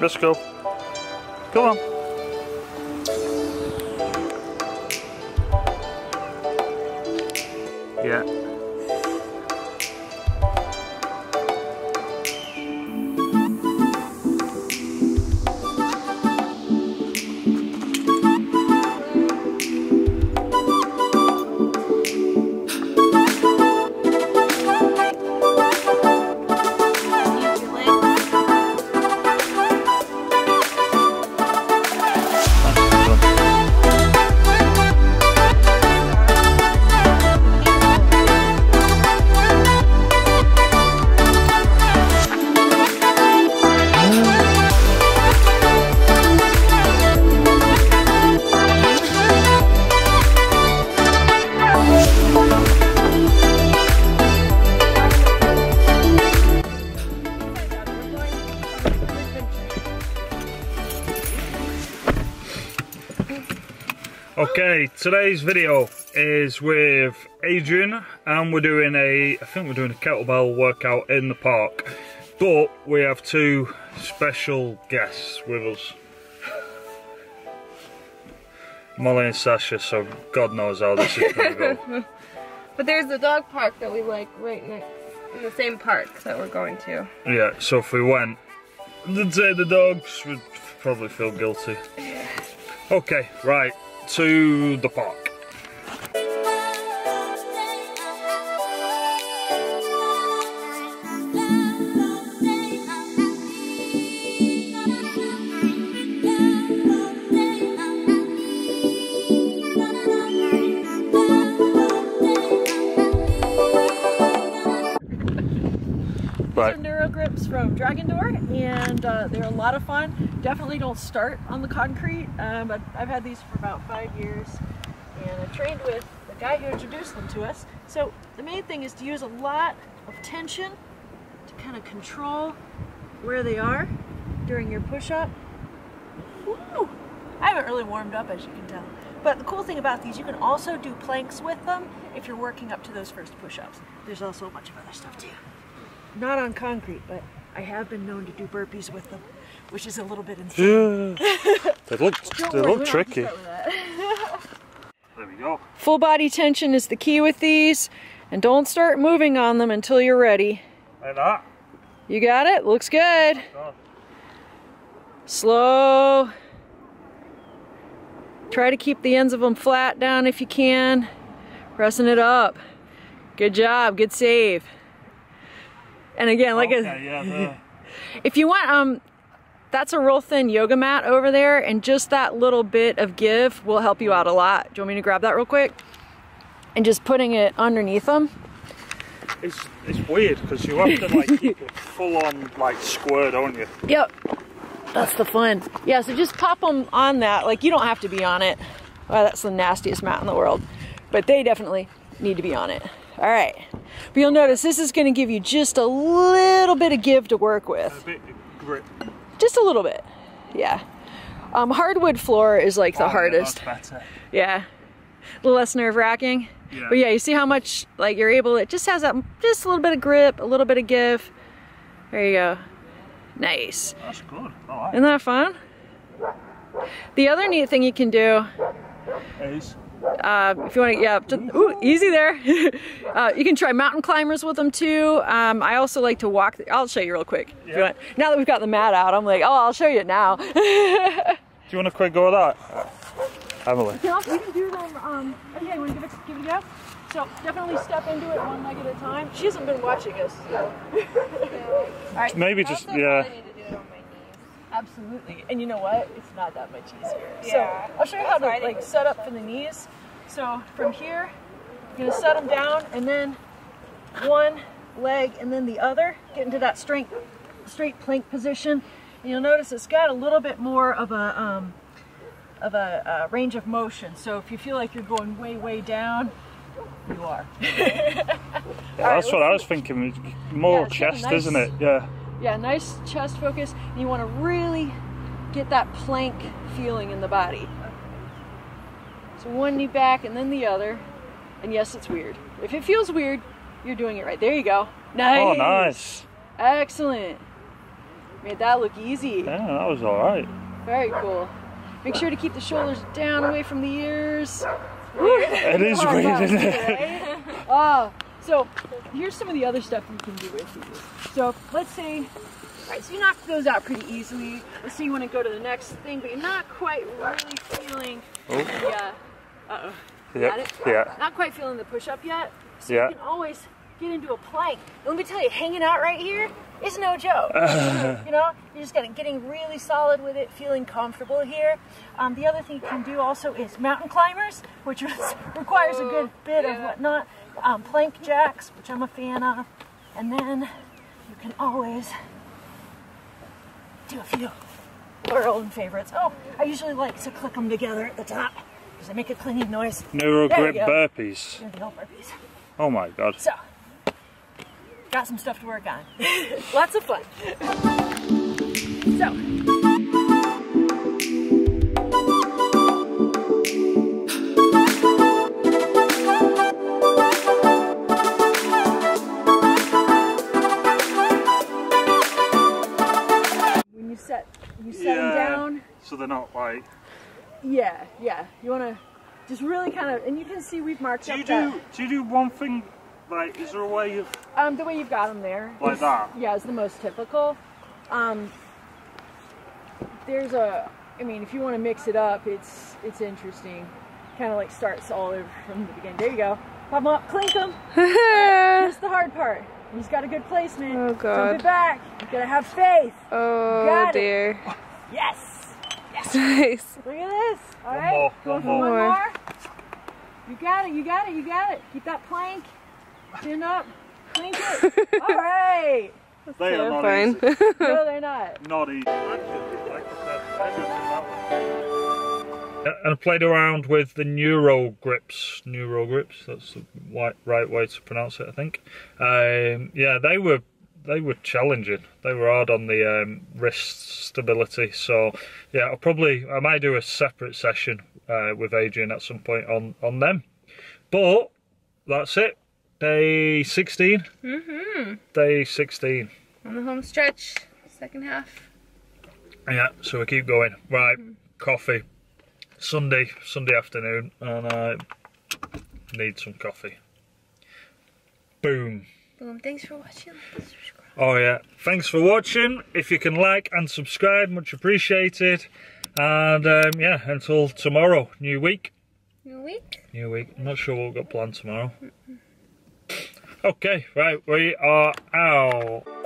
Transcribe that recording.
Let's go. Come on. Yeah. Okay, today's video is with Adrienne and we're doing a, I think we're doing a kettlebell workout in the park. But we have two special guests with us. Molly and Sasha, so God knows how this is going to go. But there's the dog park that we like right next in the same park that we're going to. Yeah, so if we went and take the dogs, we'd probably feel guilty. Okay, right, to the park. From Dragon Door, and uh, they're a lot of fun. Definitely don't start on the concrete, um, but I've had these for about five years, and I trained with the guy who introduced them to us. So the main thing is to use a lot of tension to kind of control where they are during your push-up. I haven't really warmed up, as you can tell. But the cool thing about these, you can also do planks with them if you're working up to those first push-ups. There's also a bunch of other stuff too not on concrete, but I have been known to do burpees with them, which is a little bit insane. they look, Don't they worry, look we don't have to tricky. start with that. There we go. Full body tension is the key with these, and don't start moving on them until you're ready. Like that. You got it? Looks good. Slow. Try to keep the ends of them flat down if you can. Pressing it up. Good job, good save. And again, like a, yeah, there. If you want, um, that's a real thin yoga mat over there, and just that little bit of give will help you out a lot. Do you want me to grab that real quick? And just putting it underneath them. It's it's weird because you have to like keep it full on like square, don't you? Yep. That's the fun. Yeah, so just pop them on that. Like, you don't have to be on it. Well, that's the nastiest mat in the world. But they definitely need to be on it. All right. But you'll notice this is going to give you just a little bit of give to work with. A bit grip. Just a little bit. Yeah. Um, hardwood floor is like the Oh, hardest. Yeah. A little less nerve wracking. Yeah. But yeah, you see how much like you're able, it just has that just a little bit of grip, a little bit of give. There you go. Nice. That's good. Like Isn't that fun? The other neat thing you can do. Is uh, if you want to, yeah, just, ooh, easy there. uh, you can try mountain climbers with them too. Um, I also like to walk. I'll show you real quick. If you Yeah. want. Now that we've got the mat out, I'm like, oh, I'll show you it now. Do you want a quick go at that? Emily. Yeah, you can do them. Um, okay, want to give it, give it a go? So definitely step into it one leg at a time. She hasn't been watching us. So. All right. Maybe just yeah. Absolutely. And you know what? It's not that much easier. Yeah. So I'll show you how to like set up for the knees. So from here, you're gonna set them down and then one leg and then the other. Get into that straight, straight plank position. And you'll notice it's got a little bit more of a um, of a, uh range of motion. So if you feel like you're going way, way down, you are. Yeah, that's what I was thinking. More Yeah, it's got a chest, nice- isn't it? Yeah. Yeah, nice chest focus. And you want to really get that plank feeling in the body. So one knee back and then the other. And yes, it's weird. If it feels weird, you're doing it right. There you go. Nice. Oh, nice. Excellent. Made that look easy. Yeah, that was alright. Very cool. Make sure to keep the shoulders down away from the ears. It is Oh, weird, isn't it? Ah, so here's some of the other stuff you can do with these. So let's say, all right, so you knock those out pretty easily. Let's say you want to go to the next thing, but you're not quite really feeling Oh. the, uh, uh-oh, got Yeah, it? yeah, Not quite feeling the push-up yet. So Yeah. you can always get into a plank. And let me tell you, hanging out right here is no joke. you know, you're just getting, getting really solid with it, feeling comfortable here. Um, the other thing you can do also is mountain climbers, which is, requires a good bit of whatnot. Um, plank jacks, which I'm a fan of. And then you can always do a few our own favorites. Oh, I usually like to click them together at the top because they make a clinging noise. Neuro grip burpees. They're the old burpees. Oh my god. So, got some stuff to work on. Lots of fun. So, when you set you set them down, So they're not like. Yeah, yeah. You want to just really kind of, and you can see we've marked Do up you that. do? Do you do one thing? Like, is there a way of Um, the way you've got them there. Like is- that? Yeah, is the most typical. Um, there's a, I mean, if you want to mix it up, it's it's interesting. Kind of like starts all over from the beginning. There you go. Pop them up, clink them. That's the hard part. He's got a good placement. Oh, Jump God. it back. You gotta have faith. Oh Got it. dear. Yes. Nice. Look at this. All One right. more, Going one more. one More. more. You got it. You got it. You got it. Keep that plank. Chin up. Clink it. All right. they are not Fine. easy. No, they're not. Not easy. And I played around with the Neuro Grips. Neuro Grips. That's the right, right way to pronounce it, I think. Um, yeah, they were they were challenging. They were hard on the um, wrist stability. So yeah, I'll probably I might do a separate session uh, with Adrienne at some point on on them. But that's it. Day 16. Mm-hmm. Day 16. On the home stretch, second half. Yeah, so we keep going. Right, coffee. Sunday, Sunday afternoon, and I need some coffee. Boom. Boom. Thanks for watching. Subscribe. Oh yeah, thanks for watching. If you can like and subscribe, much appreciated. And um, yeah, until tomorrow, new week. New week. New week. I'm not sure what we've got planned tomorrow. Okay, right, we are out.